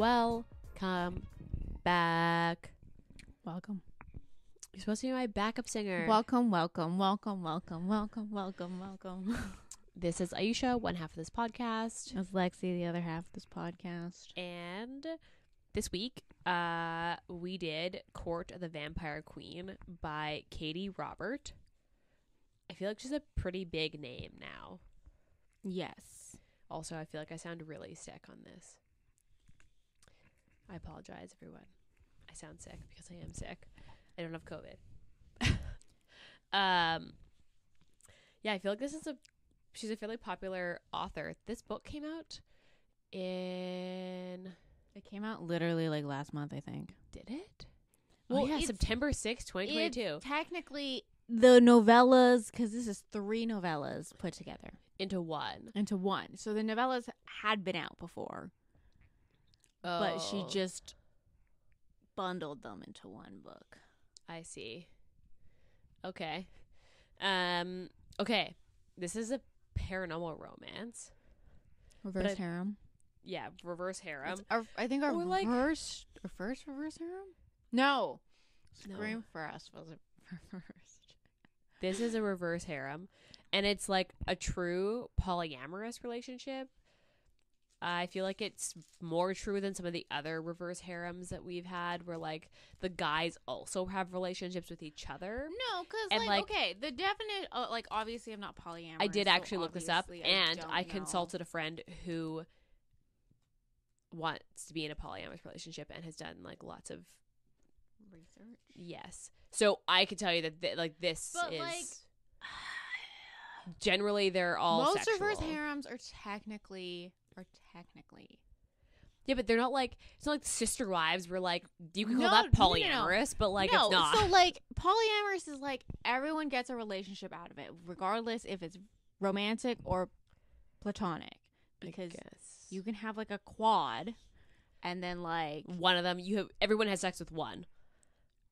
Welcome back. Welcome. You're supposed to be my backup singer. Welcome, welcome, welcome, welcome, welcome, welcome, welcome. this is Ayesha, one half of this podcast. It's Lexi, the other half of this podcast. And this week, uh, we did Court of the Vampire Queen by Katee Robert. I feel like she's a pretty big name now. Yes. Also, I feel like I sound really sick on this. I apologize, everyone. I sound sick because I am sick. I don't have COVID. um, yeah, I feel like this is a she's a fairly popular author. This book came out in It came out literally like last month, I think. did it? Well, Well, yeah, September sixth, twenty twenty two. It's technically the novellas, because this is three novellas put together Into one. into one. So the novellas had been out before, but she Oh, just bundled them into one book. I see. Okay. Um. Okay. This is a paranormal romance. Reverse I- harem. Yeah, reverse harem. Our, I think our or, like- first, reverse harem. No, No. Scream for us was a reverse. This is a reverse harem, and it's like a true polyamorous relationship. I feel like it's more true than some of the other reverse harems that we've had, where like the guys also have relationships with each other. No, because like, like- okay, the definite uh, like obviously I'm not polyamorous. I did so actually look this up, obviously and I know. consulted a friend who wants to be in a polyamorous relationship and has done like lots of research. yes. So I could tell you that th- like this But, is like, generally they're all Most sexual. reverse harems are technically are technically Yeah, but they're not like it's not like sister wives. Where like you can call No, that no, no, no. polyamorous, but like no. it's not. So like polyamorous is like everyone gets a relationship out of it, regardless if it's romantic or platonic, because you can have like a quad, and then like one of them you have everyone has sex with one.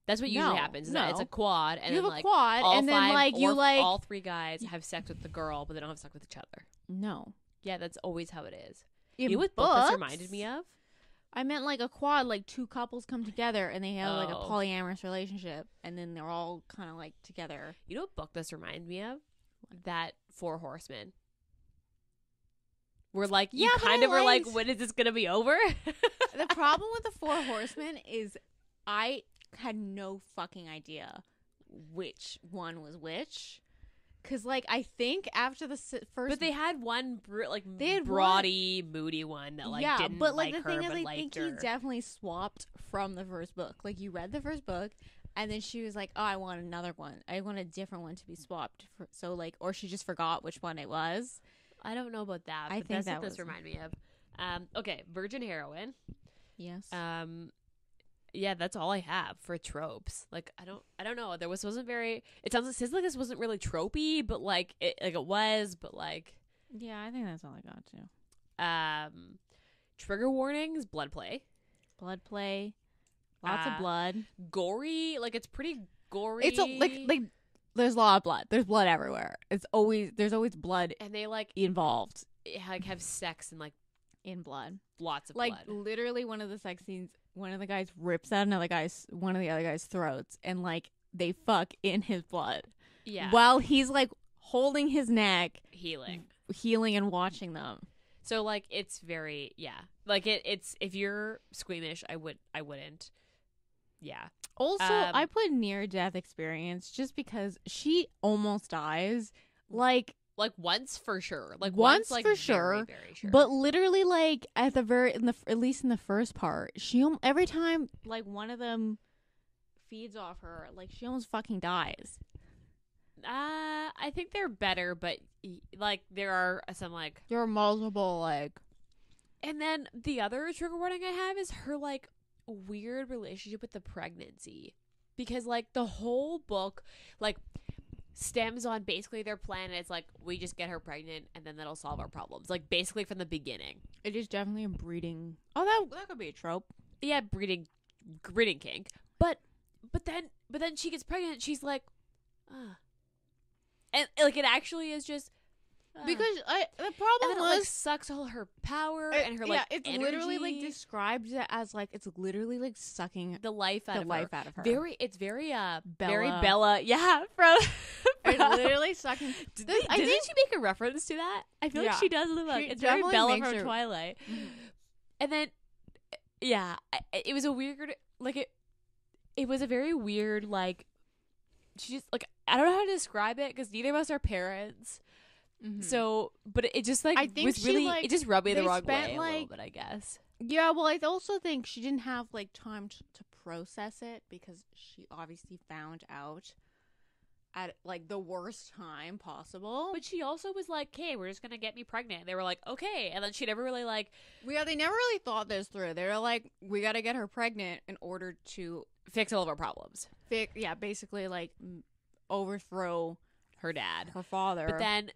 That's what usually No, happens. Is that it's a quad, and you then have a like quad, all and then five like you or like all three guys have sex with the girl, but they don't have sex with each other. no. Yeah, that's always how it is. In you know what book this reminded me of? I meant like a quad, like two couples come together and they have like a Oh. polyamorous relationship, and then they're all kind of like together. You know what book this reminded me of? That Four Horsemen. We're like you Yeah, kind of were like, when is this gonna be over? the problem with the Four Horsemen is I had no fucking idea which one was which. Cause like I think after the s- first, But they had one br- like They had broady, moody one that like yeah, didn't but like, like the her, thing is, but I liked think her. he definitely swapped from the first book. Like you read the first book, and then she was like, "Oh, I want another one. I want a different one to be swapped." For, so like, or she just forgot which one it was. I don't know about that. I but think that's that what this was- remind me of. Um, okay, Virgin Heroine. Yes. Um, yeah, that's all I have for tropes. Like I don't, I don't know. There was wasn't very. It sounds it like this wasn't really tropey, but like it like it was, but like yeah, I think that's all I got to. um, trigger warnings, blood play, Blood play, lots Uh, of blood. gory. Like it's pretty gory. It's a, like like there's a lot of blood. There's blood everywhere. It's always there's always blood and they like involved like have sex and like in blood. lots of Like blood. literally one of the sex scenes, one of the guys rips out another guy's one of the other guy's throats and like they fuck in his blood. Yeah, While he's like holding his neck, healing. healing and watching them. So like it's very yeah. Like it it's if you're squeamish, I would I wouldn't. Yeah. Also, Um, I put near death experience just because she almost dies. Like Like once for sure. Like Once once, like for very, sure, very sure. But literally, like at the very, in the at least in the first part, she every time like one of them feeds off her, like she almost fucking dies. uh I think they're better, but like there are some like There are multiple like and then the other trigger warning I have is her like weird relationship with the pregnancy. Because like the whole book like stems on basically their plan is like we just get her pregnant and then that'll solve our problems. Like basically from the beginning. it is definitely a breeding. Oh, that that could be a trope. yeah, breeding, breeding kink. But, but then, but then she gets pregnant. She's like, ah, and like it actually is just, because I the and problem then it like sucks all her power it- and her yeah, like it's literally like energy, it as like it's literally like sucking the life out the of life her. out of her. Very, it's very uh, very Bella. Bella. Yeah, from. It's from- literally sucking. Did they- I Didn't think- she make a reference to that? I feel Yeah. like she does in the book. She It's very Bella from her- Twilight. Mhm. And then, yeah, I- I- it was a weird, like it. It was a very weird, like. She just like I don't know how to describe it because neither of us are parents. Mhm. So, but it, just like I think was she, really like, it just rubbed me the wrong spent, way a little bit. I guess. Yeah, well, I also think she didn't have like time to, to process it because she obviously found out at like the worst time possible. But she also was like, "Hey, we're just gonna get me pregnant." They were like, "Okay," and then she never really like yeah, they never really thought this through. They were like, "We got to get her pregnant in order to fix all of our problems. fix." Yeah, basically like overthrow Her dad, her father. but then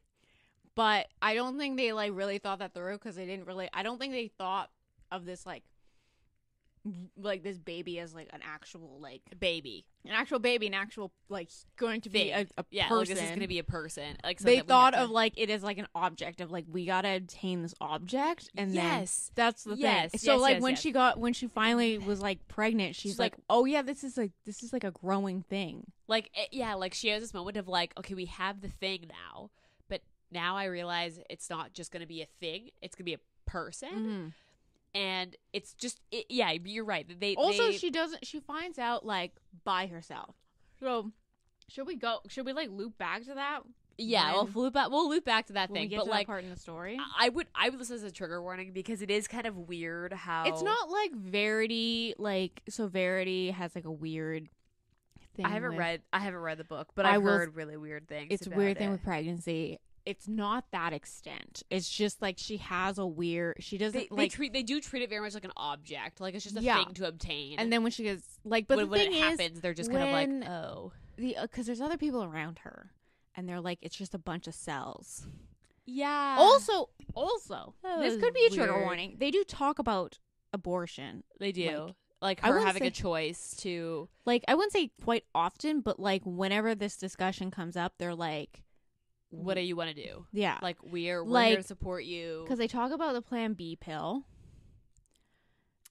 but I don't think they like really thought that through because they didn't really. I don't think they thought of this like like this baby as like an actual like baby, an actual baby, an actual like going to be a, a yeah, person. like this is gonna be a person. Like they thought of to- like it as like an object of like we gotta obtain this object and then yes, that's the Yes, thing. So yes, like when she got when she finally was like pregnant, she's, She's like, like- oh yeah, this is like this is like a growing thing. like it, yeah, like she has this moment of like, okay, we have the thing now, now I realize it's not just gonna be a thing; it's gonna be a person, Mm-hmm. and it's just it, yeah, you're right. They Also, they, she doesn't. She finds out like by herself. So should we go? Should we like loop back to that? yeah, we'll loop back. We'll loop back to that when thing, but to like. part in the story. I would I would listen as a trigger warning because it is kind of weird how It's not like Verity. Like so, Verity has like a weird thing. I haven't with- read I haven't read the book, but I I've will- heard really weird things. It's a weird thing it. with pregnancy. It's not that extent. It's just like she has a weird. She doesn't They, they like. treat they do treat it very much like an object, like it's just a Yeah. thing to obtain. and then when she gets like, but when, the when it is, happens, they're just kind of like, oh, the uh, because there's other people around her, and they're like, it's just a bunch of cells. yeah. also, also, this could be a trigger weird. warning. They do talk about abortion. they do like- like, her having a choice to. Like I wouldn't say quite often, but like whenever this discussion comes up, they're like, What do you want to do? yeah, Like we're we're Like- here to support you. because they talk about the Plan B pill.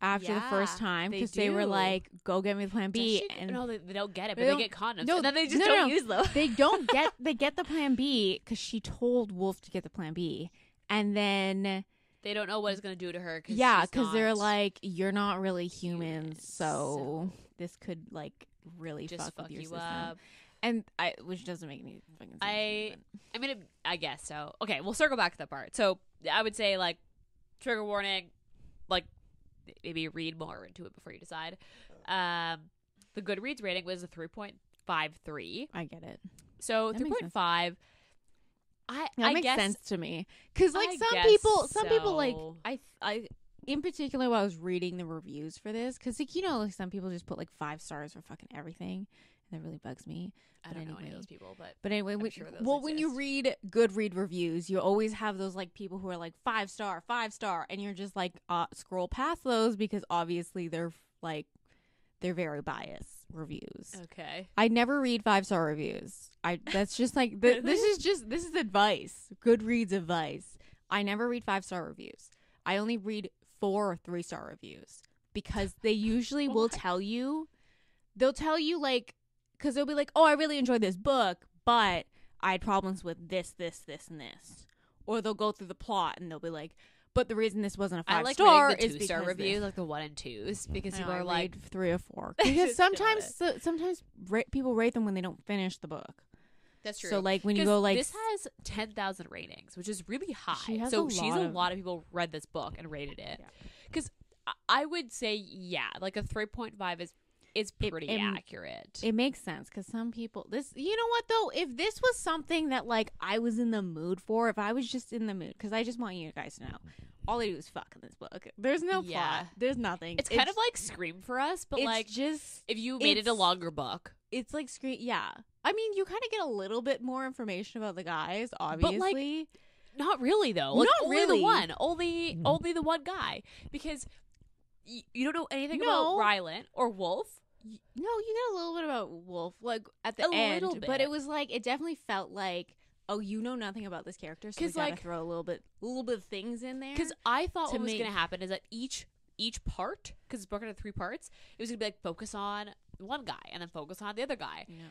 After the first time, because they, were like, "Go get me the Plan B," she- and no, they, they don't get it, but They they, get condoms, no, and then they just no, don't no. use them. they don't get they get the Plan B because she told Wolf to get the Plan B, and then they don't know what it's gonna do to her. Cause yeah, because they're like, "You're not really human, so, so this could like really fuck, fuck with your you system." up. And I, which doesn't make any fucking sense. I- I mean, it, I guess so. Okay, we'll circle back to that part. So I would say like trigger warning, like maybe read more into it before you decide. Um, the Goodreads rating was a three point five three. I get it. So three point five. I That I makes guess sense to me because like I some people, some people like. I, I, in particular, while I was reading the reviews for this, because like you know, like some people just put like five stars for fucking everything, that really bugs me. I but don't know any anyway. of those people, but But anyway, when, sure well, when you read good read reviews, you always have those like people who are like five star, five star, and you're just like uh, scroll past those because obviously they're like they're very biased reviews. okay. I never read five star reviews. I that's just like th- this is just this is advice. Goodreads advice. I never read five star reviews. I only read four or three star reviews because they usually will tell you they'll tell you like cuz they'll be like, "Oh, I really enjoyed this book, but I had problems with this, this, this and this." Or they'll go through the plot and they'll be like, "But the reason this wasn't a five like star reading is the two star because this." reviews, like the one and twos, because I people are like, three or four because sometimes sometimes ra- people rate them when they don't finish the book. "That's true." So like when you go like this has ten thousand ratings, which is really high. She so a she's lot a lot of people read this book and rated it. Yeah. Because I would say, yeah, like a three point five is is It- pretty it- accurate. it makes sense because some people this you know what though if this was something that like I was in the mood for if I was just in the mood because I just want you guys to know all I do is fuck in this book. There's no Yeah. plot. There's nothing. it's kind of like Scream for us, but it's like just if you made it a longer book, it's like screen. Yeah, I mean you kind of get a little bit more information about the guys, obviously. not really though. Like, Not only really. the one, only mm-hmm. only the one guy, because you don't know anything No. about Rylan or Wolf. No, you get a little bit about Wolf like at the end. A end, but it was like it definitely felt like oh, you know nothing about this character, so we gotta like- throw a little bit, a little bit of things in there. Because I thought what was going to happen is that each each part, because it's broken into three parts, it was going to be like focus on one guy and then focus on the other guy, no.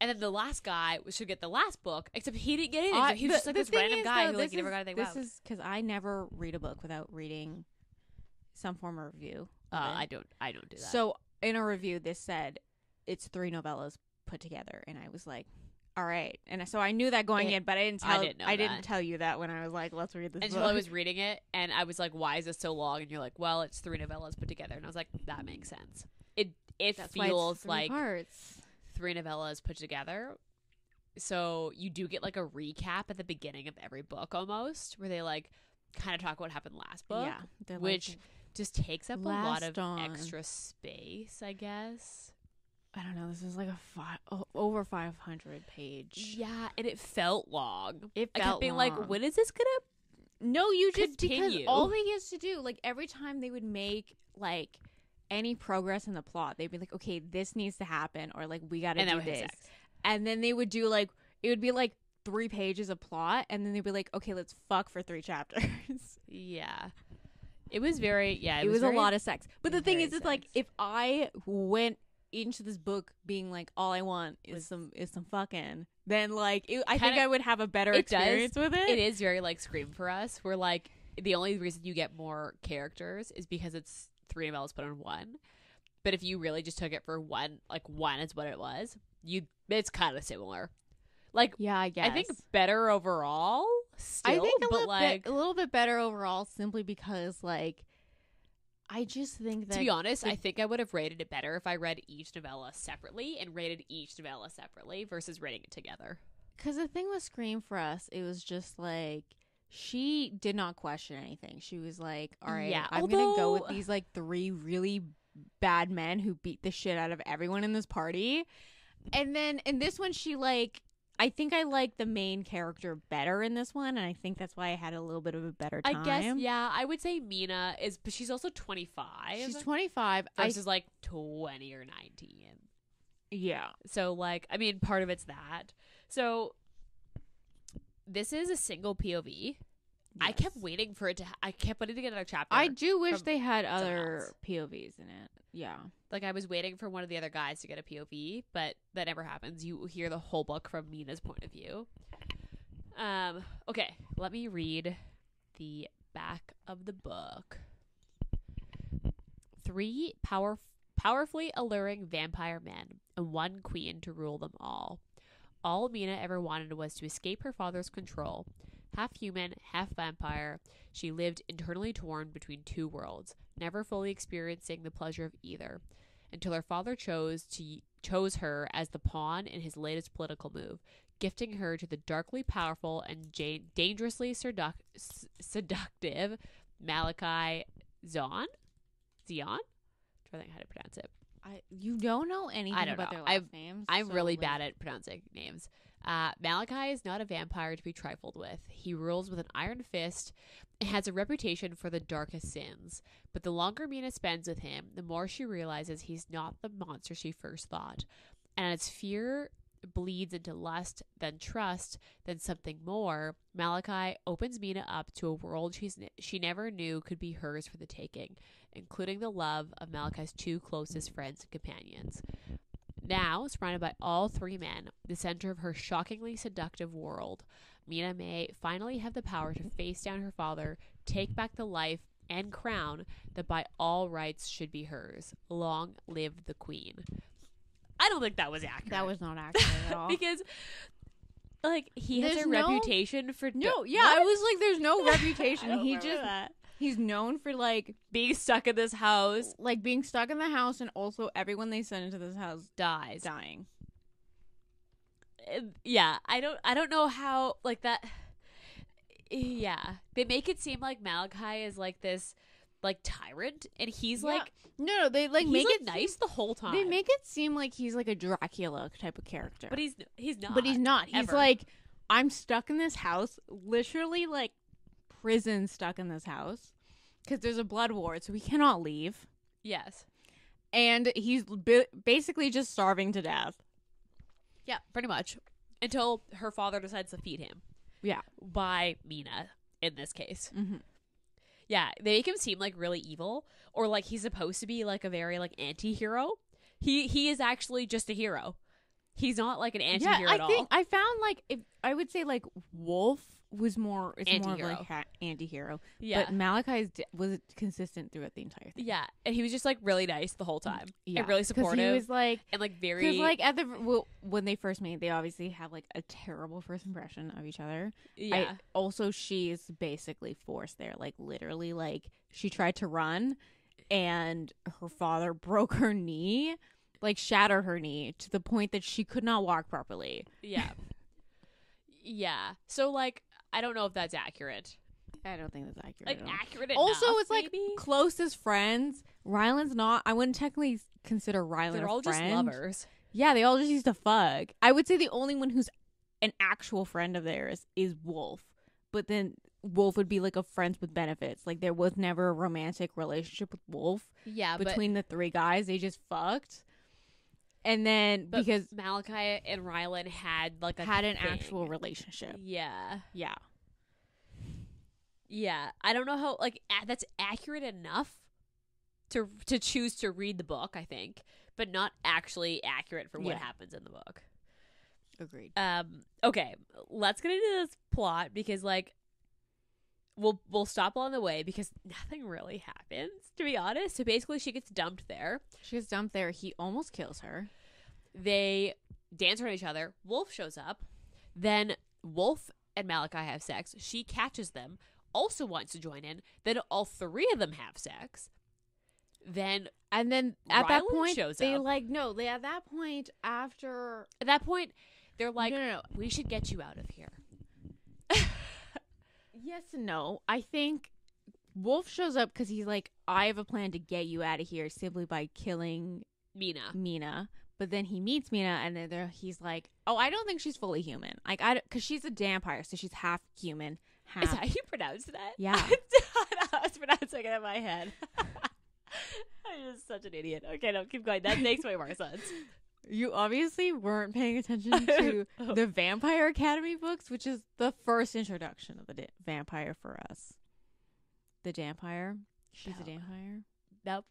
and then the last guy should get the last book. Except he didn't get it. I- he was the- just like this random is, guy though, who like this never is- got anything This is because I never read a book without reading some form of review. uh. I don't. I don't do that. So in a review, this said it's three novellas put together, and I was like, "All right." And so I knew that going It- in, but I didn't I tell. didn't know didn't tell you that when I was like, "Let's read this." until book. I was reading it, and I was like, "Why is this so long?" And you're like, "Well, it's three novellas put together." And I was like, "That makes sense." It it That's feels like parts. three novellas put together. So you do get like a recap at the beginning of every book almost, where they like kind of talk about what happened last book. yeah, like- which just takes up a lot of on- extra space, I guess. I don't know. This is like a five over five hundred page. Yeah, and it felt long. It I felt kept being long. like, when is this gonna? No, you just because Continue. all they used to do, like every time they would make like any progress in the plot, they'd be like, "Okay, this needs to happen," or like, "We got to And do this," and then they would do like it would be like three pages of plot, and then they'd be like, "Okay, let's fuck for three chapters." Yeah, it was very yeah. It, it was, very- a lot of sex, but the thing is, it's like if I went into this book being like, "All I want is some is some fucking," then like it, I think Kinda- I would have a better it does. experience with it. It is very like Scream for us. We're like the only reason you get more characters is because it's three novellas put on one. But if you really just took it for one, like one is what it was, you it's kind of similar. Like Yeah, I guess. I think better overall. Still, I think a little like bit, a little bit better overall, simply because like I just think that to be honest, the- I think I would have rated it better if I read each novella separately and rated each novella separately versus rating it together. because the thing with Scream for us, it was just like she did not question anything. She was like, "All right, Yeah, I'm gonna go with these like three really bad men who beat the shit out of everyone in this party," and then in this one, she like. I think I like the main character better in this one, and I think that's why I had a little bit of a better time. I guess yeah, I would say Mina is, but she's also twenty five. she's 25. I, versus like 20 or 19. yeah, So like I mean part of it's that. So this is a single POV. I kept waiting for it to I kept wanting to get another chapter. I do wish they had other. POVs in it. Yeah. like I was waiting for one of the other guys to get a POV, but that never happens. You hear the whole book from Mina's point of view. Um okay, let me read the back of the book. Three power powerfully alluring vampire men and one queen to rule them all. All Mina ever wanted was to escape her father's control. Half human, half vampire, she lived internally torn between two worlds, never fully experiencing the pleasure of either, until her father chose to chose her as the pawn in his latest political move, gifting her to the darkly powerful and ja- dangerously seduc- s- seductive Malachi Zon. Zion? trying to think how to pronounce it. I you don't know anything don't about know. their last I've- names. I'm so, really like, bad at pronouncing names. Uh, Malachi is not a vampire to be trifled with. He rules with an iron fist and has a reputation for the darkest sins. But the longer Mina spends with him, the more she realizes he's not the monster she first thought. And as fear bleeds into lust, then trust, then something more, Malachi opens Mina up to a world she's she never knew could be hers for the taking, including the love of Malachi's two closest friends and companions. Now, surrounded by all three men, the center of her shockingly seductive world, Mina may finally have the power to face down her father, take back the life and crown that by all rights should be hers. Long live the queen. I don't think that was accurate. That was not accurate at all. because like he has There's a no- reputation for no, yeah, What? I was like, there's no reputation. he just that. He's known for like being stuck in this house like being stuck in the house, and also everyone they send into this house dies. dying. Uh, yeah i don't i don't know how like that yeah they make it seem like malachi is like this like tyrant and he's Yeah. like No, no, they like he's make like it nice the whole time They make it seem like he's like a Dracula type of character, but he's he's not but he's not. He's ever. like, I'm stuck in this house, literally like prison stuck in this house because there's a blood ward, so he cannot leave. yes And he's bi- basically just starving to death. yeah pretty much until her father decides to feed him Yeah. by Mina in this case. Mm-hmm. Yeah, they make him seem like really evil or like he's supposed to be like a very like anti-hero. He he is actually just a hero. He's not like an anti-hero yeah, I at all. think I found like if I would say like Wolf was more is more of Anti-hero. like ha- anti-hero, yeah. but Malachi d- was consistent throughout the entire thing. yeah, and he was just like really nice the whole time. Yeah, And really supportive He was like and like very because like at the well, when they first meet, they obviously have like a terrible first impression of each other. yeah. I, also, she is basically forced there. Like literally, like she tried to run, and her father broke her knee, like shattered her knee to the point that she could not walk properly. Yeah. yeah. So like I don't know if that's accurate. I don't think that's accurate. Like at all. accurate also, enough, it's like maybe? closest friends. Rylan's not. I wouldn't technically consider Rylan they're all just lovers. Yeah, they all just used to fuck. I would say the only one who's an actual friend of theirs is Wolf. But then Wolf would be like a friends with benefits. Like there was never a romantic relationship with Wolf Yeah, between the three guys. They just fucked. And then but, because Malachi and Rylan had like a had an thing. actual relationship. Yeah. Yeah. Yeah. I don't know how like a- that's accurate enough to to choose to read the book, I think, but not actually accurate for what Yeah. happens in the book. Agreed. Um okay, let's get into this plot because like we'll we'll stop along the way because nothing really happens, to be honest. So basically she gets dumped there. She gets dumped there. He almost kills her. They dance around each other. Wolf shows up. Then Wolf and Malachi have sex. She catches them, also wants to join in. Then all three of them have sex. Then And then at that point, shows they up. like no. They at that point after at that point, they're like, no, no, no. "We should get you out of here." Yes and no. I think Wolf shows up because he's like, I have a plan to get you out of here simply by killing Mina. Mina. But then he meets Mina, and then there, he's like, "Oh, I don't think she's fully human. Like, I because she's a vampire, so she's half human, half Is that how you pronounce that? Yeah. I was pronouncing it in my head. I'm just such an idiot. Okay, no, keep going. That makes way more sense. You obviously weren't paying attention to Oh. the Vampire Academy books, which is the first introduction of the da- vampire for us. The vampire. She's No. a vampire. Nope.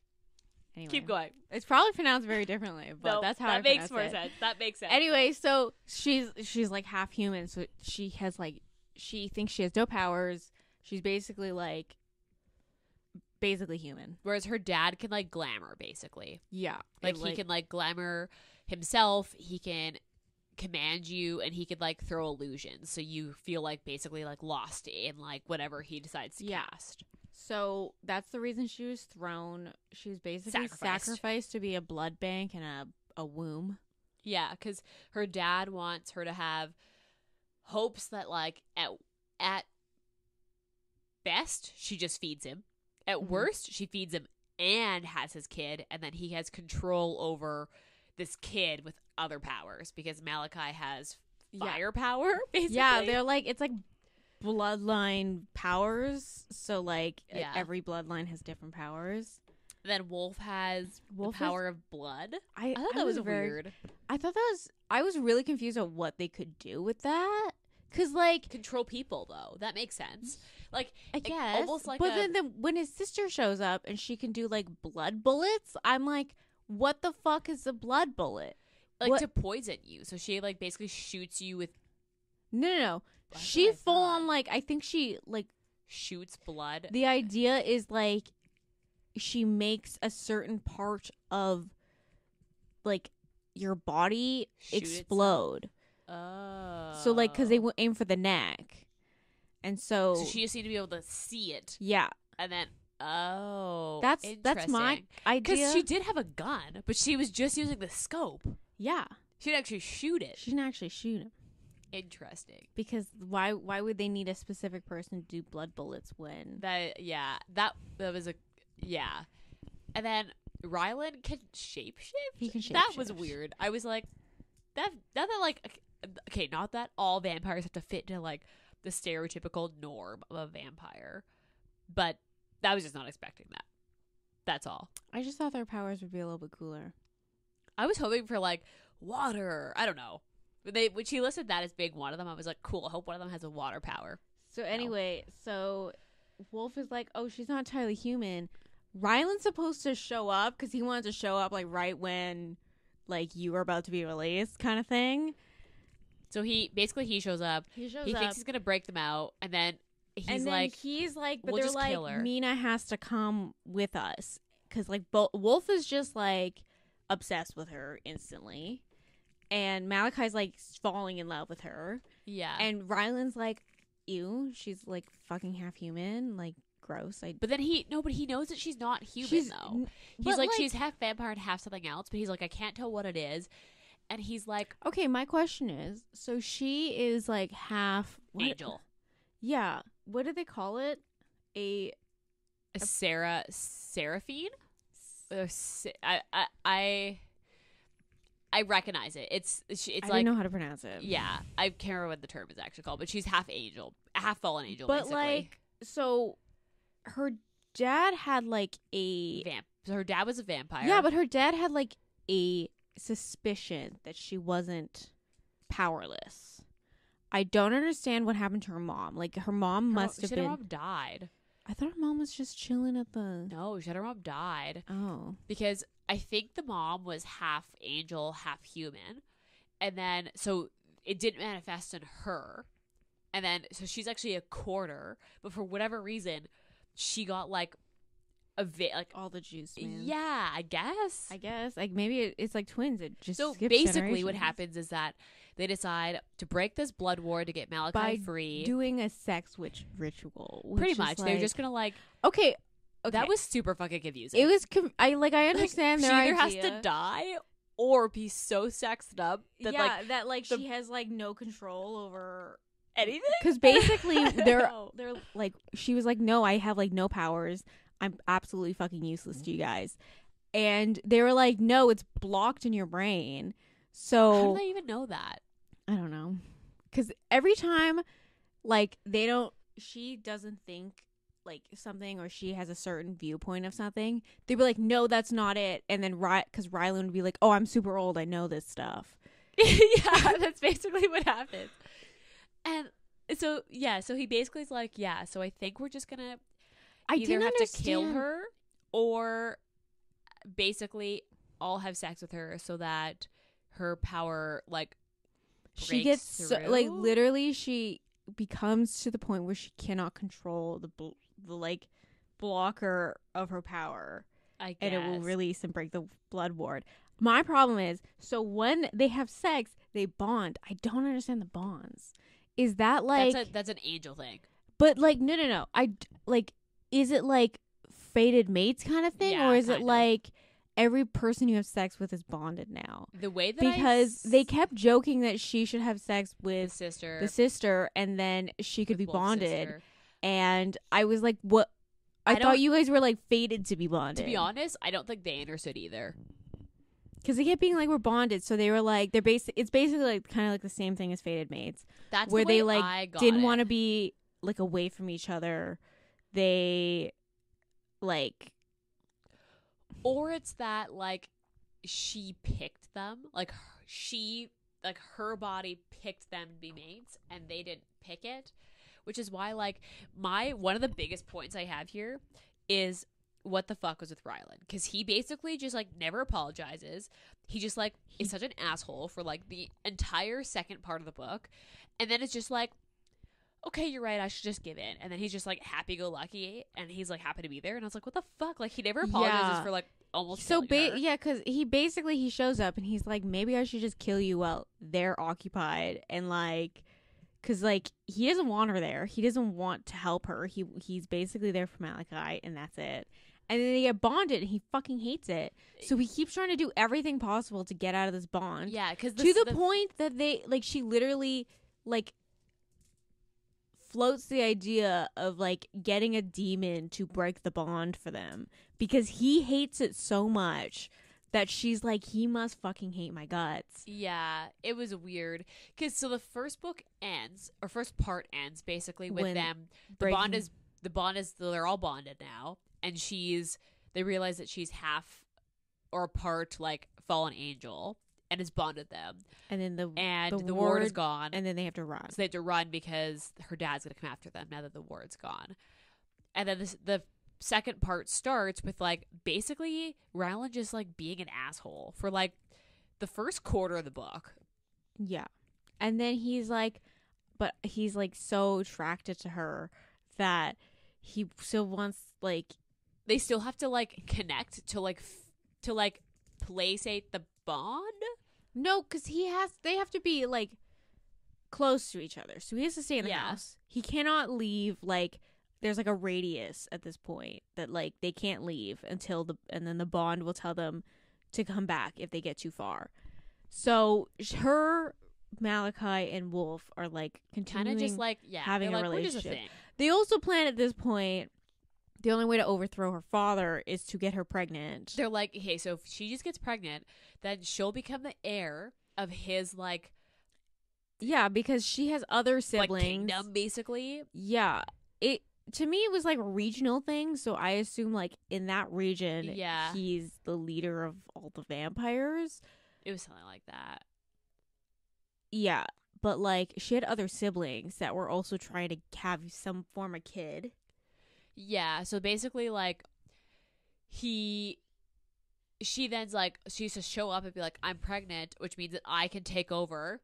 Anyway, Keep going. It's probably pronounced very differently, but No, that's how that I makes more it. sense. That makes sense. Anyway, so she's she's like half human, so she has like she thinks she has no powers. She's basically like basically human. whereas her dad can like glamour basically. Yeah, Like, he can like glamour himself. He can command you, and he could like throw illusions, so you feel like basically like lost in like whatever he decides to Yeah. cast. So that's the reason she was thrown. She was basically Sacrificed. sacrificed, to be a blood bank and a a womb. Yeah, because her dad wants her to have hopes that like at at best she just feeds him. At Mhm. worst, she feeds him and has his kid, and then he has control over this kid with other powers because Malachi has Yeah. firepower. Basically, Yeah, they're like it's like bloodline powers. So like Yeah. every bloodline has different powers. then Wolf has Wolf the power of blood. I, I thought that was, very- weird. I thought that was. I was really confused at what they could do with that. Cause like Control people though. That makes sense. Like I Like, guess, almost like but a- then the, when his sister shows up and she can do like blood bullets, I'm like, what the fuck is a blood bullet? like What- to poison you. So she like basically shoots you with No, no, no. That's She full thought. on like I think she like shoots blood. the idea is like she makes a certain part of like your body Shoot explode. Oh. So like because they oh. w- aim for the neck, and so, So she just need to be able to see it, yeah, and then oh, that's that's my idea. because she did have a gun, but she was just using the scope. yeah, She didn't actually shoot it. she didn't actually shoot him Interesting. because why? Why would they need a specific person to do blood bullets when? That yeah, that that was a yeah, and then Rylan can shapeshift. He can That was weird. I was like, that that that like okay, not that all vampires have to fit into like the stereotypical norm of a vampire, but I was just not expecting that. That's all. I just thought their powers would be a little bit cooler. I was hoping for like water. I don't know. When they when she listed that as being one of them, I was like, cool. I hope one of them has a water power. So anyway, so Wolf is like, oh, she's not entirely human. Rylan's supposed to show up because he wanted to show up like right when like you were about to be released, kind of thing. So he basically he shows up. He shows He up, thinks he's gonna break them out, and then he's and then like, he's like, but "We'll they're like, kill her." Mina has to come with us because like Bo- Wolf is just like obsessed with her instantly, and Malachi's like falling in love with her, yeah. and Rylan's like, ew, she's like fucking half human, like gross. I but then he no, but he knows that she's not human She's- though. He's like, like- she's half vampire and half something else, but he's like I can't tell what it is, and he's like Okay, my question is, so she is like half what- angel, Yeah, what do they call it? A a Sarah Seraphine. Uh, or I I I I recognize it. It's she- it's I like don't know how to pronounce it. yeah. I can't remember what the term is actually called, but she's half angel, half fallen angel. but basically. like, so her dad had like a vamp. Her dad was a vampire. yeah, but her dad had like a suspicion that she wasn't powerless. I don't understand what happened to her mom. Like her mom Her must have been. Her mom died. I thought her mom was just chilling at the. No, she her mom died Oh, because I think the mom was half angel, half human, and then so it didn't manifest in her, and then so she's actually a quarter, but for whatever reason, she got like a va- like all the juice, man. yeah, I guess. I guess like maybe it, it's like twins. It just so basically, what happens is that they decide to break this blood ward to get Malachi By free. doing a sex witch ritual. which Pretty is much, they're like- just gonna like okay. Okay, that was super fucking confusing. it was. Com- I like. I Like, understand she their either idea. has to die or be so sexed up that yeah, like that like the- she has like no control over anything. because basically they're No. they're like she was like no I have like no powers I'm absolutely fucking useless to you guys and they were like no it's blocked in your brain So How so do they even know that? I don't know. Because every time like they don't she doesn't think like something or she has a certain viewpoint of something they'd be like no that's not it. And then Ry because Rylan would be like oh I'm super old. I know this stuff. Yeah, that's basically what happened. And so yeah, so he basically is like, yeah, so I think we're just gonna I either have to kill her or basically all have sex with her so that her power like she gets so, like literally she becomes to the point where she cannot control the bl- the like blocker of her power I guess and it will release and break the blood ward. My problem is so when they have sex, they bond. I don't understand the bonds. Is that like that's a that's an angel thing. but like no no no. I like is it like fated mates kind of thing Yeah, or is it of. like every person you have sex with is bonded now? The way that Because they kept joking that she should have sex the with sister. the sister and then she could be bonded. sister. and i was like what? I, I thought you guys were like fated to be bonded. To be honest, I don't think they understood either. because they kept being like we're bonded. So they were like they're basic it's basically like kind of like the same thing as fated mates. That's where the they like didn't want to be like away from each other. They like or it's that like she picked them like she like her body picked them to be mates and they didn't pick it which is why like my one of the biggest points i have here is what the fuck was with Rylan? Because he basically just like never apologizes. He just like is such an asshole for like the entire second part of the book. And then it's just like okay you're right i should just give in. And then he's just like happy-go-lucky and he's like happy to be there. And i was like what the fuck? Like he never apologizes Yeah. for like almost so ba- her. yeah because he basically he shows up and he's like maybe i should just kill you while they're occupied. And like because like he doesn't want her there. He doesn't want to help her. He he's basically there for malachi and that's it. And then they get bonded and he fucking hates it. So he keeps trying to do everything possible to get out of this bond. Yeah because to the, point that they like she literally like floats the idea of like getting a demon to break the bond for them because he hates it so much that she's like he must fucking hate my guts. Yeah it was weird. Because so the first book ends or first part ends basically with When them the breaking- bond is the bond is they're all bonded now and she's they realize that she's half or part like fallen angel and has bonded them. And then the And The the, ward is gone. and then they have to run. so they have to run because her dad's going to come after them now that the ward's gone. And then this, the second part starts with like basically Rylan just like being an asshole for like the first quarter of the book. Yeah. And then he's like, but he's like so attracted to her that he still wants, like, They still have to like connect to like f- to like playsate the bond. No, because he has, they have to be like close to each other. So he has to stay in the Yeah. house. He cannot leave, like, there's like a radius at this point that, like, they can't leave until the, and then the bond will tell them to come back if they get too far. So sh- her, Malachi, and Wolf are like Kind continuing of just like yeah, having they're a like, We're just a relationship. thing. They also plan at this point the only way to overthrow her father is to get her pregnant. They're like, okay, so if she just gets pregnant, then she'll become the heir of his like yeah, because she has other like siblings. kingdom, basically. Yeah. It to me it was like a regional thing, so I assume like in that region Yeah. he's the leader of all the vampires. It was something like that. Yeah. But like she had other siblings that were also trying to have some form of kid. Yeah, so basically like he she then's like she used to show up and be like, I'm pregnant, which means that I can take over.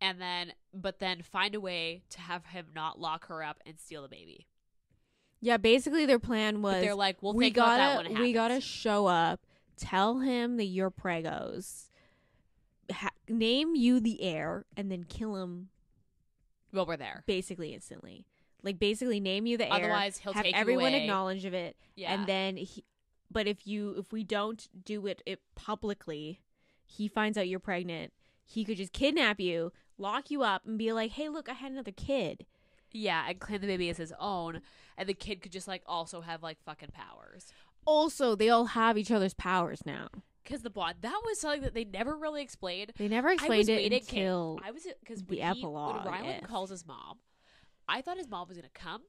And then but then find a way to have him not lock her up and steal the baby. Yeah, basically their plan was But they're like, we'll we think about that gotta we gotta show up tell him that you're pregos ha- name you the heir and then kill him well, we're there. basically instantly like basically name you the heir Otherwise, he'll have take you everyone away. acknowledge of it Yeah, and then he, but if you if we don't do it, it publicly he finds out you're pregnant he could just kidnap you lock you up and be like hey look i had another kid yeah, and claim the baby as his own, and the kid could just like also have like fucking powers. also they all have each other's powers now Because the bond that was something that they never really explained. they never explained it until I was because the he, epilogue, When Rylan if. calls his mom, I thought his mom was gonna come,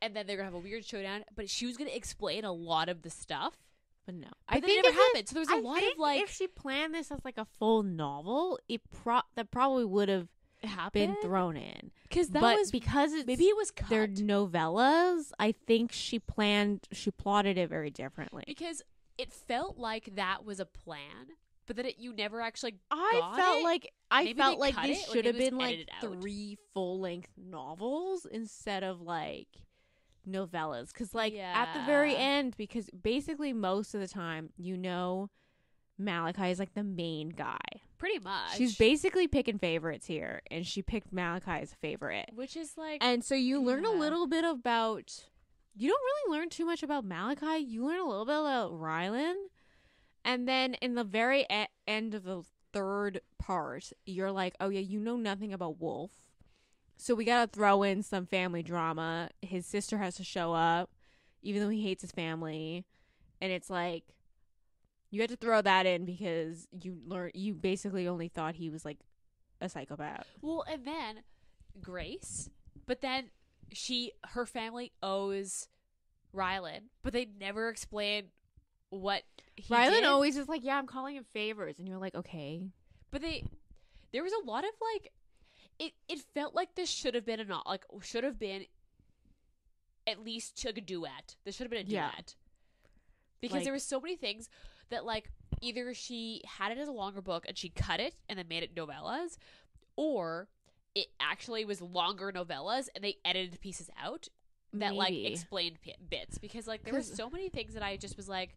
and then they're gonna have a weird showdown. But she was gonna explain a lot of the stuff. But no, But then it never happened. So there was a I lot of like if she planned this as like a full novel, it pro that probably would have happened been thrown in. because that but was because it's maybe it was cut they're novellas, I think she planned she plotted it very differently. because it felt like that was a plan, but that it, you never actually. I felt it? like I Maybe felt like this should have been like three full length novels instead of like novellas cuz like at the very end because basically most of the time you know Malachi is like the main guy. Pretty much. She's basically picking favorites here, and she picked Malachi as a favorite. which is like And so you learn a little bit about. You don't really learn too much about Malachi. You learn a little bit about Rylan, and then in the very e- end of the third part, you're like, "Oh yeah, you know nothing about Wolf." So we gotta throw in some family drama. His sister has to show up, even though he hates his family, and it's like you had to throw that in because you learn. You basically only thought he was like a psychopath. Well, and then Grace, but then she her family owes Rylan, but they never explain what he Rylan did. always is like, yeah, I'm calling him favors, and you're like, okay, But they there was a lot of like it it felt like this should have been a not like should have been at least like a duet. This should have been a Yeah. duet. Because Like- there were so many things that like either she had it as a longer book and she cut it and then made it novellas or it actually was longer novellas and they edited pieces out that like explained p- bits because like there were so many things that I just was like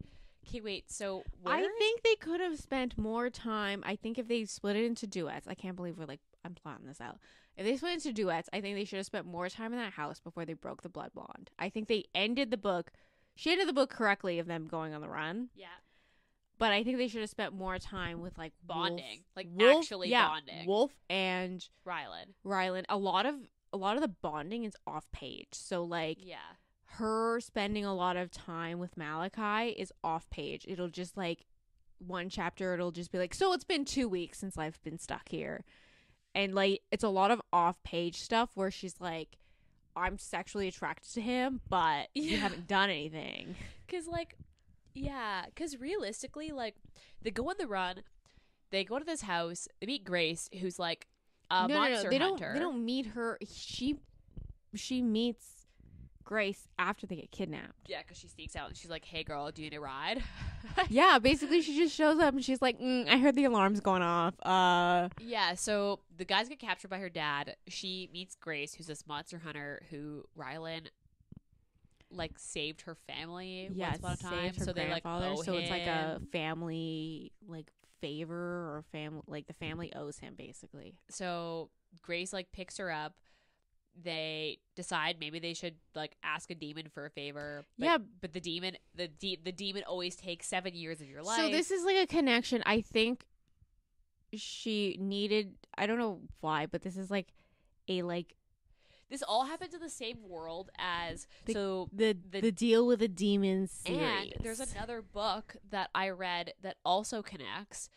okay wait so where I think they could have spent more time. I think if they split it into duets, I can't believe we're like, I'm plotting this out. If they split it into duets, I think they should have spent more time in that house before they broke the blood bond. I think they ended the book. She ended the book correctly of them going on the run, yeah but I think they should have spent more time with like Wolf- bonding like Wolf- actually yeah, bonding Wolf and Rylan Rylan. A lot of a lot of the bonding is off page. So like yeah her spending a lot of time with Malachi is off page. It'll just like one chapter it'll just be like, "So it's been 2 weeks since I've been stuck here." And like it's a lot of off page stuff where she's like I'm sexually attracted to him, but you haven't done anything. Cause like, yeah, cause realistically, like, they go on the run, they go to this house. They meet Grace, who's like a no, no, no. They hunter. don't. They don't meet her. She, she meets Grace after they get kidnapped. Yeah, because she sneaks out and she's like, "Hey, girl, do you need a ride?" yeah, basically, she just shows up and she's like, mm, "I heard the alarms going off." Uh, yeah. So the guys get captured by her dad. She meets Grace, who's this monster hunter who Rylan like saved her family yeah, once upon a time. saved her so they like owe so it's like a family like favor or family like the family owes him basically. so Grace like picks her up. They decide maybe they should like ask a demon for a favor. But, Yeah. but the demon, the de- the demon always takes seven years of your life. So this is like a connection. I think she needed. I don't know why, but this is like a like this all happens in the same world as The- so. the The- the, deal with the demons series. And there's another book that I read that also connects.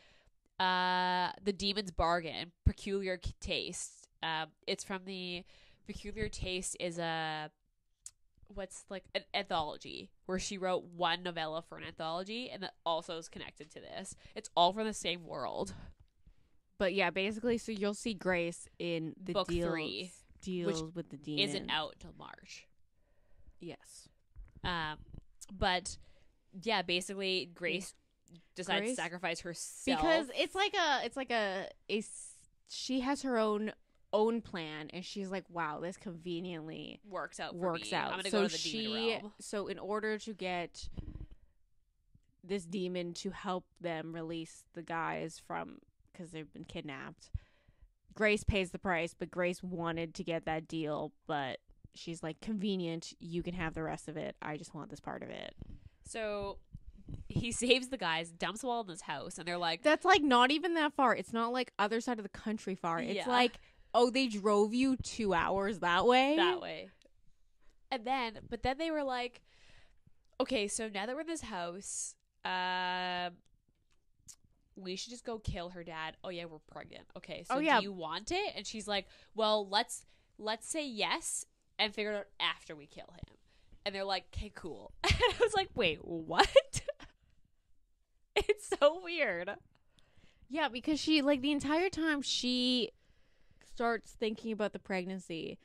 Uh, the Demon's Bargain, Peculiar Taste. Um, it's from the Peculiar Taste is a what's like an anthology where she wrote one novella for an anthology, and that also is connected to this. It's all from the same world. But yeah, basically, so you'll see Grace in the Book deals, three, deals with the demons. Isn't out till March. Yes. Um, but yeah, basically Grace decides Grace? to sacrifice herself Because it's like a, it's like a, a, she has her own own plan, and she's like, wow, this conveniently works out. For works me. out. I'm gonna so go to the she, so in order to get this demon to help them release the guys from because they've been kidnapped, Grace pays the price. But Grace wanted to get that deal, but she's like, convenient. You can have the rest of it. I just want this part of it. So he saves the guys, dumps them all in this house, and they're like, That's like not even that far. It's not like other side of the country far. It's Yeah. like, oh, they drove you two hours that way. that way. And then, but then they were like, okay, so now that we're in this house, um, we should just go kill her dad. Oh yeah, we're pregnant. Okay, so Oh, yeah. do you want it? And she's like, well, let's let's say yes and figure it out after we kill him. And they're like, okay, cool. And I was like, wait, what? it's so weird. Yeah, because she like the entire time she starts thinking about the pregnancy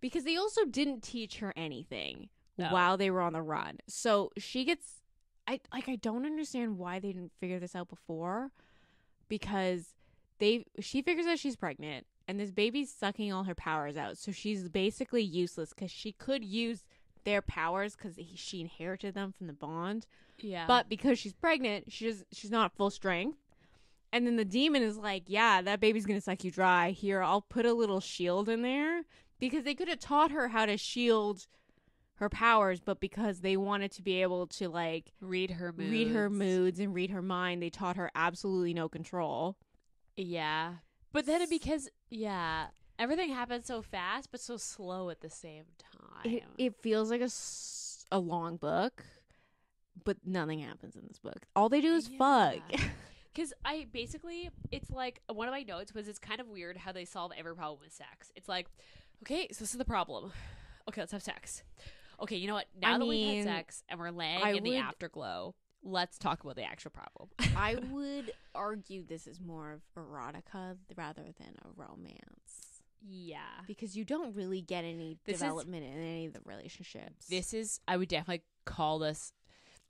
because they also didn't teach her anything No. while they were on the run. So she gets I like I don't understand why they didn't figure this out before because they she figures out she's pregnant and this baby's sucking all her powers out. So she's basically useless cuz she could use their powers cuz she inherited them from the bond. Yeah. But because she's pregnant, she's she's not full strength. And then the demon is like, "Yeah, that baby's gonna suck you dry. Here, I'll put a little shield in there because they could have taught her how to shield her powers, but because they wanted to be able to like read her moods. read her moods and read her mind, they taught her absolutely no control. Yeah. But then it because yeah, everything happens so fast but so slow at the same time. It, it feels like a a long book, but nothing happens in this book. All they do is fuck. Cuz I basically it's like one of my notes was it's kind of weird how they solve every problem with sex. It's like, okay, so this is the problem. Okay, let's have sex. Okay, you know what? Now I that we've had sex and we're laying I in the afterglow, let's talk about the actual problem. I would argue this is more of erotica rather than a romance yeah. because you don't really get any This is- development in any of the relationships. This is I would definitely call this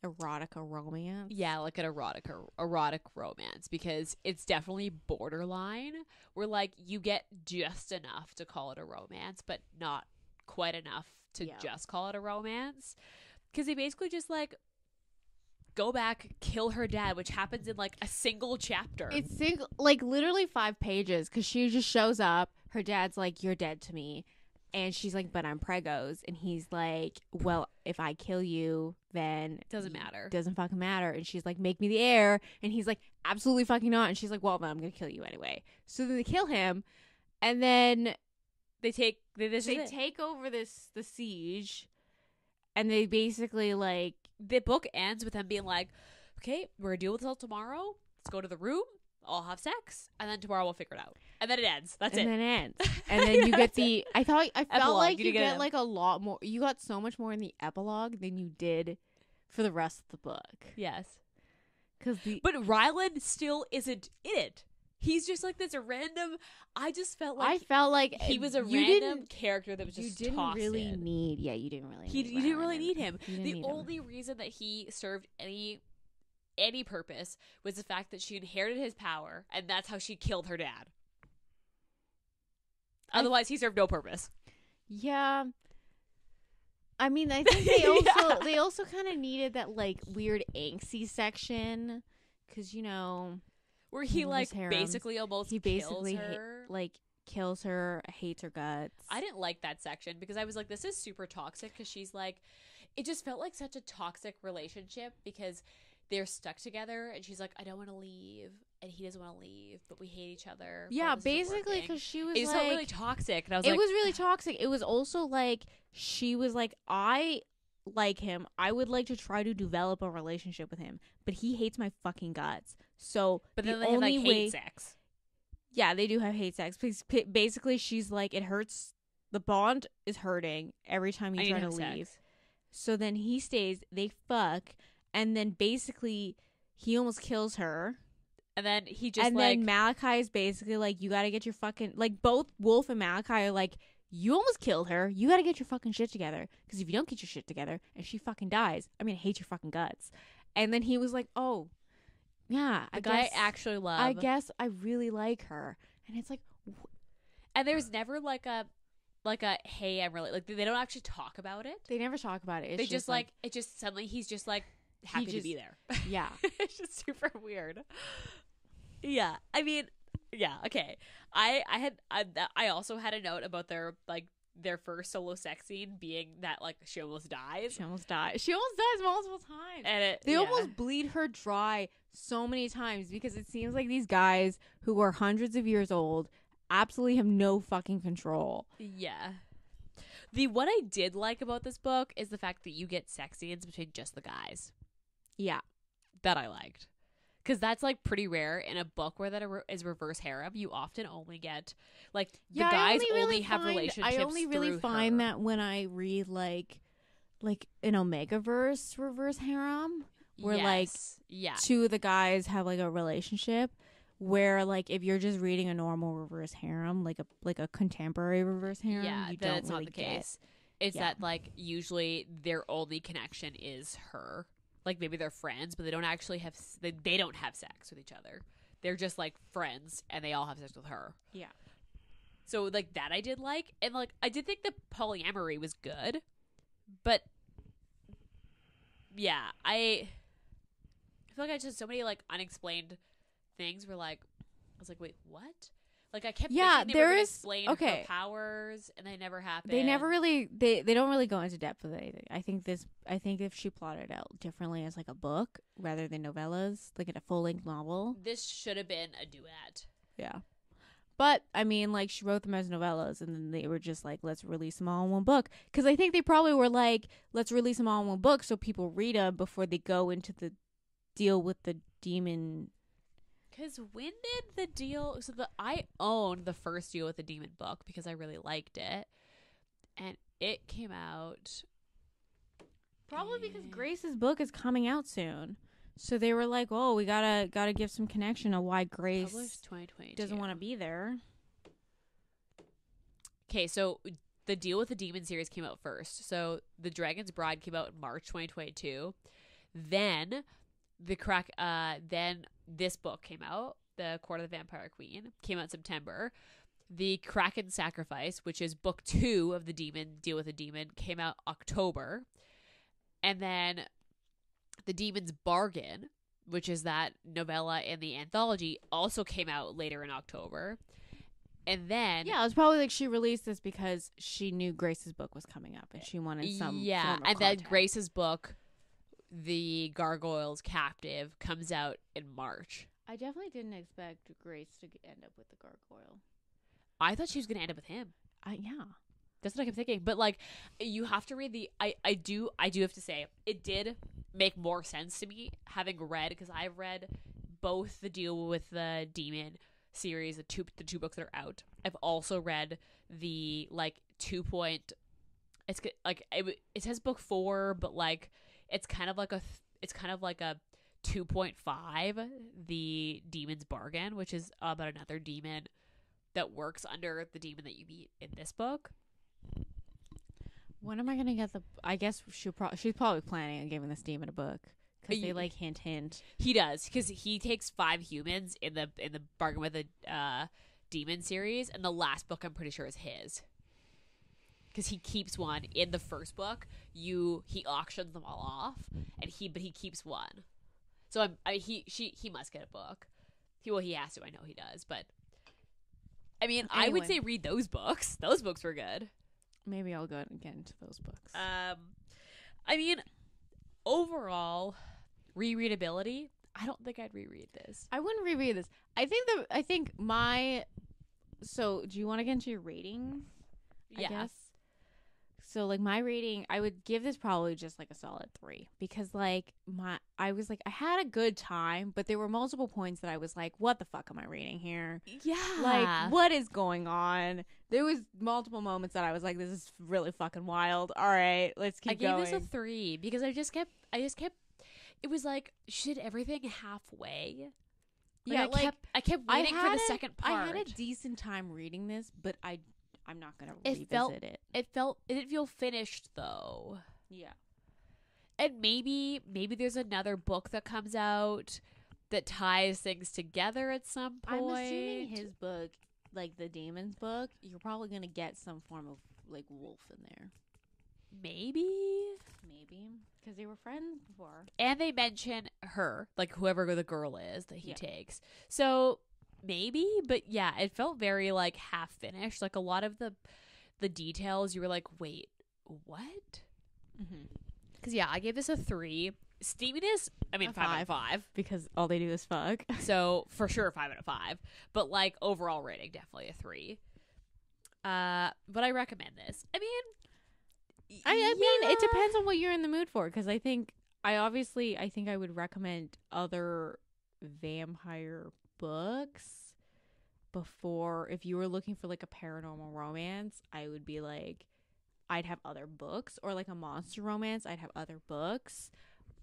erotica romance. Yeah, like an erotic er, erotic romance because it's definitely borderline where like you get just enough to call it a romance, but not quite enough to Yeah. just call it a romance. Because they basically just like go back, kill her dad, which happens in like a single chapter. It's like literally five pages because she just shows up. Her dad's like, "You're dead to me," and she's like, "But I'm pregos," and he's like, "Well, if I kill you, then Doesn't matter. Doesn't fucking matter." And she's like, "Make me the heir," and he's like, "Absolutely fucking not." And she's like, "Well, then I'm gonna kill you anyway." So then they kill him, and then they take they, this they take over this the siege, and they basically like the book ends with them being like, "Okay, we're gonna deal with this all tomorrow. Let's go to the room. I'll have sex, and then tomorrow we'll figure it out." And then it ends. That's it. and it. then it ends. And then you get the. I thought I felt Epilogue. like You you get get like a lot more. You got so much more in the epilogue than you did for the rest of the book. Yes. because the But Rylan still isn't in it. He's just like this random. I just felt like I felt like he was a you random didn't- character that was just you didn't tossed really in. need. Yeah, you didn't really. He need you didn't really need him. You didn't The need him. only reason that he served any any purpose was the fact that she inherited his power, and that's how she killed her dad. I- Otherwise, he served no purpose. Yeah. I mean, I think they Yeah. also they also kind of needed that like weird angsty section because you know Where he like basically almost he basically ha- like kills her, hates her guts. I didn't like that section because I was like, this is super toxic because she's like, it just felt like such a toxic relationship because they're stuck together and she's like, I don't want to leave and he doesn't want to leave, but we hate each other. yeah, Both of us are basically because she was it like really toxic. And I was it like, was really toxic. It was also like she was like I like him. I would like to try to develop a relationship with him, but he hates my fucking guts. So but the then they only like way, hate sex. yeah, they do have hate sex. P- Basically, she's like, it hurts. The bond is hurting every time you need try to to leave. sex. So then he stays. They fuck, and then basically he almost kills her. And then he just and like, then Malachi is basically like, you got to get your fucking like both Wolf and Malachi are like, you almost killed her. You got to get your fucking shit together. Because if you don't get your shit together and she fucking dies, I mean, I hate your fucking guts. And then he was like, oh, yeah, the I guy guess, actually love. I guess I really like her. And it's like, and there's never like a, like a, hey, I'm really like they don't actually talk about it. they never talk about it. It's they just, like, it just suddenly he's just like happy to be there. yeah. it's just super weird. Yeah, I mean, yeah, okay. I I had I, I also had a note about their like their first solo sex scene being that like she almost dies, She almost dies. She almost dies multiple times. and it They yeah. almost bleed her dry so many times because it seems like these guys who are hundreds of years old absolutely have no fucking control. yeah. The what I did like about this book is the fact that you get sex scenes between just the guys. Yeah. That I liked. Because that's like pretty rare in a book where that is reverse harem. You often only get like the guys only, only, really have find- relationships. I only really find her. that when I read like like an Omega verse reverse harem where, like, yeah, two of the guys have like a relationship where like if you're just reading a normal reverse harem like a like a contemporary reverse harem yeah, you don't it's really not the get. case. It's Yeah. that like usually their only connection is her. Like maybe they're friends, but they don't actually have they, they don't have sex with each other. They're just like friends, and they all have sex with her. Yeah. So like that I did like, and like I did think the polyamory was good, but yeah, I I feel like I just so many like unexplained things were like I was like, wait, what? Like I kept Yeah, thinking there is- explain okay. powers, and they never happened. They never really they they don't really go into depth with anything. I think this I think if she plotted out differently as like a book rather than novellas, like in a full length novel. This should have been a duet. Yeah. But I mean, like she wrote them as novellas, and then they were just like, "Let's release them all in one book." Because I think they probably were like, "Let's release them all in one book," so people read them before they go into the deal with the demon. Because when did the deal? So the I owned the first deal with the demon book because I really liked it, and it came out. Probably because Grace's book is coming out soon, so they were like, "Oh, we gotta gotta give some connection of why Grace Published 2022. doesn't want to be there." Okay, so the deal with the demon series came out first. So the Dragon's Bride came out in March 2022. Then the crack. Uh, then this book came out. The Court of the Vampire Queen came out in September. The Kraken Sacrifice, which is book two of the Demon Deal with a Demon, came out October. And then the Demon's Bargain, which is that novella in the anthology, also came out later in October. And then Yeah, it was probably like she released this because she knew Grace's book was coming up, and she wanted some. yeah and then grace's book the gargoyles captive comes out in march I definitely didn't expect Grace to end up with the gargoyle. i thought she was gonna end up with him I yeah. that's what i kept thinking but like you have to read the i i do i do have to say it did make more sense to me having read because i've read both the deal with the demon series the two the two books that are out i've also read the like two point it's like it, it says book four but like it's kind of like a th- it's kind of like a 2.5, The Demon's Bargain, which is about another demon that works under the demon that you meet in this book. When am I gonna get the? I guess she pro- she's probably planning on giving this demon a book because they like hint hint. He does because he takes five humans in the in the Bargain with a uh, Demon series, and the last book I'm pretty sure is his. Because he keeps one in the first book, you he auctions them all off, and he but he keeps one. So I'm I, he she he must get a book. He well he has to. I know he does, but I mean I would say read those books. Those books were good. Maybe I'll go and get into those books. Um, I mean, overall rereadability. I don't think I'd reread this. I wouldn't reread this. I think the I think my. So, do you want to get into your rating? I guess. So like my rating, I would give this probably just like a solid three because like my I was like I had a good time, but there were multiple points that I was like, what the fuck am I reading here? Yeah. Like what is going on? There was multiple moments that I was like, this is really fucking wild. All right, let's keep I gave going. this a three because I just kept. I just kept. It was like she did everything halfway. Like, yeah, I like kept, I kept I waiting for the a- second part. I had a decent time reading this, but I I'm not gonna It revisit felt- it. it felt. It didn't feel finished though. Yeah. And maybe maybe there's another book that comes out that ties things together at some point. I'm assuming his book, like the Demon's book, you're probably gonna get some form of like wolf in there. maybe. Maybe because they were friends before. and they mention her, like whoever the girl is that he Yeah. takes. So maybe, but yeah, it felt very like half finished. Like a lot of the the details, you were like, wait, what? Mm-hmm. Because yeah, I gave this a three. Steaminess, I mean, A five out of five. Because all they do is fuck. So for sure, five out of five. But like overall rating, definitely a three. Uh, but I recommend this. I mean, I, I mean, it depends on what you're in the mood for. Because I think I obviously I think I would recommend other vampire books before if you were looking for like a paranormal romance. I would be like, I'd have other books or like a monster romance. I'd have other books,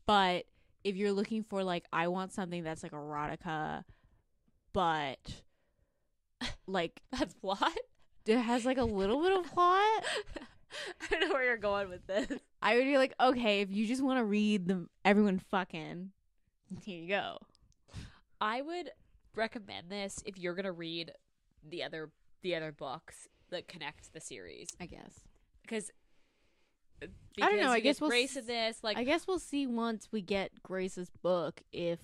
but if you're looking for like I want something that's like erotica, but like That's plot. it has like a little bit of plot. I don't know where you're going with this. I would be like, okay, if you just want to read the everyone fucking, here you go. I would recommend this if you're gonna read the other the other books that connect the series I guess. because. I don't know, I guess we'll Grace s- this like I guess we'll see once we get Grace's book if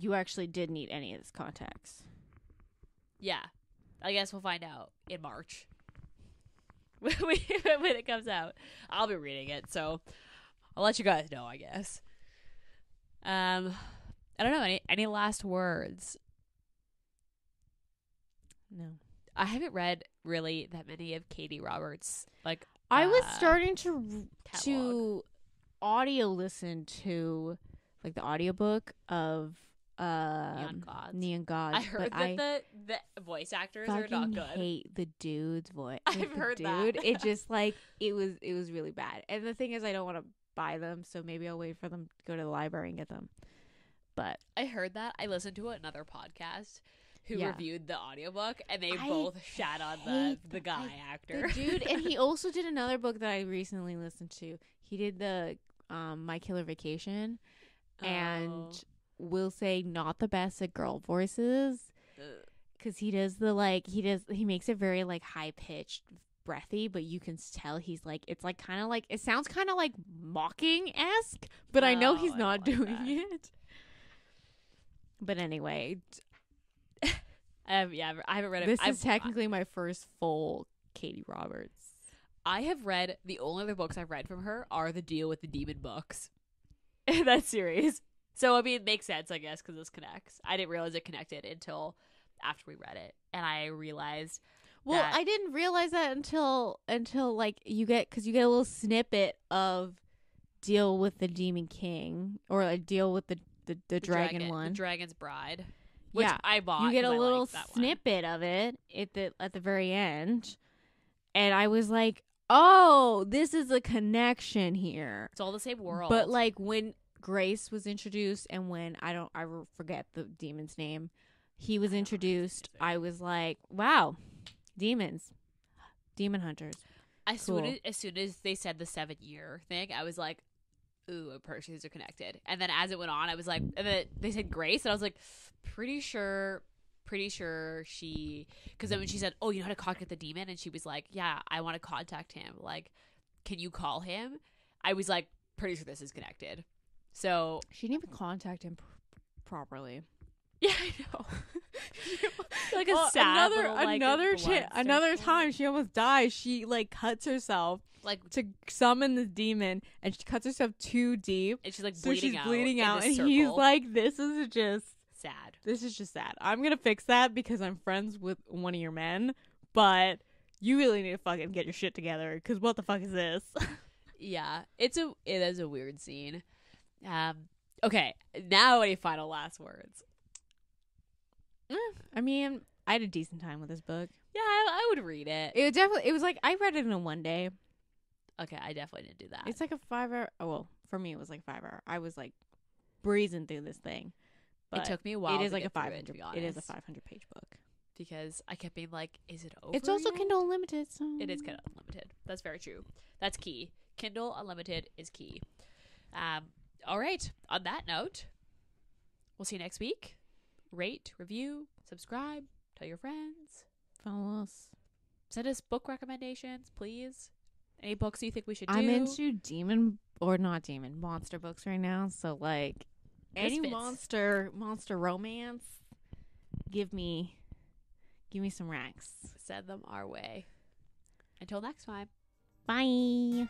you actually did need any of this context. yeah I guess we'll find out in March when it comes out I'll be reading it so I'll let you guys know I guess um I don't know any any last words No. I haven't read really that many of Katee Roberts like I was uh, starting to r- to audio listen to like the audiobook of uh, Neon Gods. Neon Gods. I heard that I the the voice actors are not good. hate the dude's voice. I've Like, the heard that. dude, it just like it was it was really bad. And the thing is, I don't want to buy them, so maybe I'll wait for them to go to the library and get them. But I heard that. I listened to another podcast who Yeah. reviewed the audiobook and they I both shat on the the guy I- actor. the dude, and he also did another book that I recently listened to. He did the um My Killer Vacation, and Oh. will say not the best at girl voices because he does the like he does he makes it very like high pitched breathy but you can tell he's like it's like kind of like it sounds kind of like mocking esque but i know Oh, he's not don't like doing it but anyway I have, um, yeah, I haven't read it. this I've, is technically my first full katee roberts I have read the only other books I've read from her are the Deal with the Demon books. that series. So I mean, it makes sense, I guess, because this connects. I didn't realize it connected until after we read it, and I realized well that- i didn't realize that until until like you get because you get a little snippet of deal with the demon king or like deal with the the, the, the dragon, one the Dragon's Bride. Which Yeah, I bought. you get a little that one. snippet of it at the at the very end, and I was like, "Oh, this is a connection here." It's all the same world. But like when Grace was introduced, and when I don't, I forget the demon's name, he was introduced. I was like, wow, demons, demon hunters. As soon Cool. as, as soon as they said the seven year thing, I was like, "Ooh, these are connected." And then as it went on, I was like, and then they said Grace, and I was like, pretty sure, pretty sure she, because then when she said, "Oh, you know how to contact the demon," and she was like, "Yeah, I want to contact him. Like, can you call him?" I was like, pretty sure this is connected. So She didn't even contact him pr- properly. Yeah, I know. like a Oh, sad another little, like, another shit. Another circle. time, she almost dies. She like cuts herself like, to summon the demon, and she cuts herself too deep, and she's like so bleeding she's out. bleeding out, and he's like, "This is just." sad. This is just sad. I'm gonna fix that because I'm friends with one of your men, but you really need to fucking get your shit together. Because what the fuck is this? Yeah, it's a it is a weird scene. Um, okay, now any final last words? I mean, I had a decent time with this book. Yeah, I, I would read it. It was definitely. It was like I read it in a one day. Okay, I definitely didn't do that. It's like a five hour. Oh well, for me it was like five hour. I was like breezing through this thing. But it took me a while. It is to like a five it, hundred. be It is a five hundred page book. because I kept being like, "Is it over?" It's also yet? Kindle Unlimited, so It is Kindle Unlimited. That's very true. That's key. Kindle Unlimited is key. Um, all right. On that note, we'll see you next week. Rate, review, subscribe, tell your friends. Follow us. Send us book recommendations, please. Any books you think we should do? I'm into demon or not demon monster books right now. So like any monster monster romance, give me give me some racks. Send them our way. Until next time. Bye.